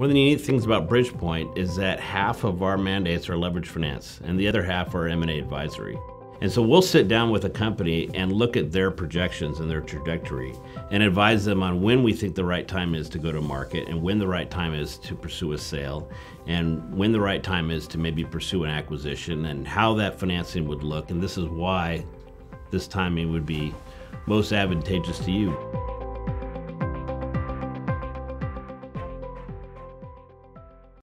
One of the neat things about Bridgepoint is that half of our mandates are leverage finance and the other half are M&A advisory. And so we'll sit down with a company and look at their projections and their trajectory and advise them on when we think the right time is to go to market and when the right time is to pursue a sale and when the right time is to maybe pursue an acquisition and how that financing would look. And this is why this timing would be most advantageous to you.